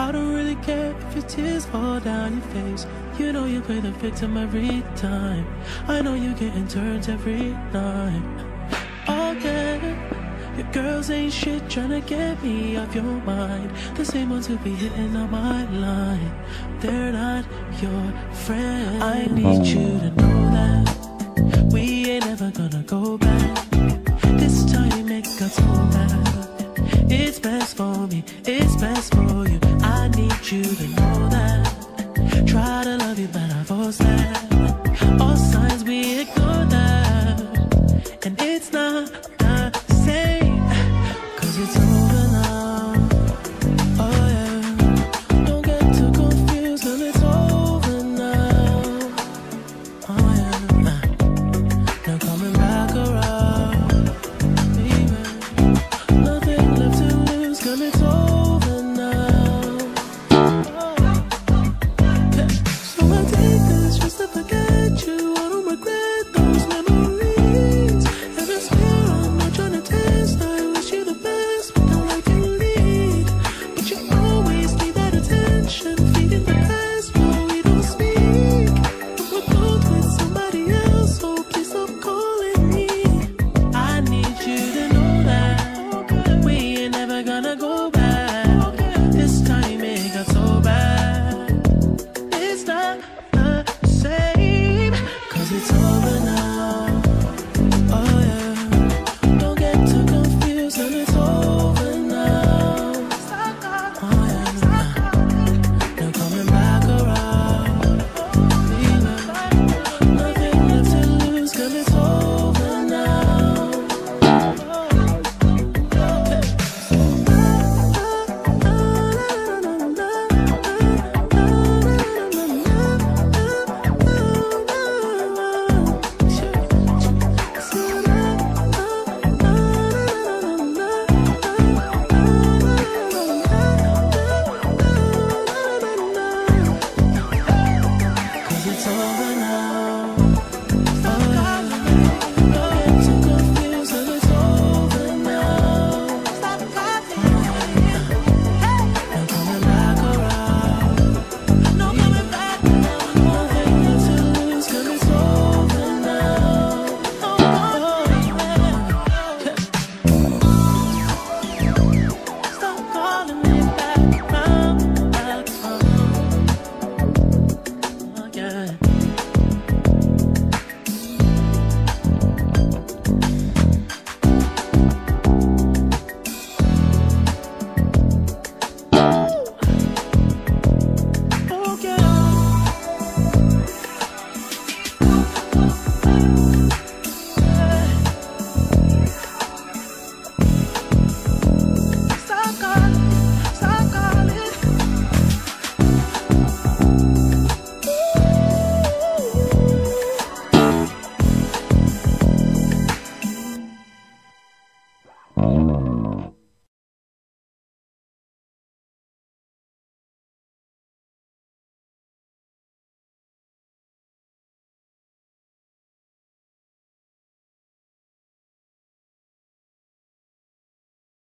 I don't really care if your tears fall down your face. You know you play the victim every time. I know you getting turns every night. Okay. Your girls ain't shit tryna get me off your mind. The same ones who be hitting on my line. They're not your friend. I need you to know that we ain't ever gonna go back. This time you make us so bad. It's best for me, it's best for you. I need you to know that. Try to love you, but I force that. All signs we ignore that. And it's not it's all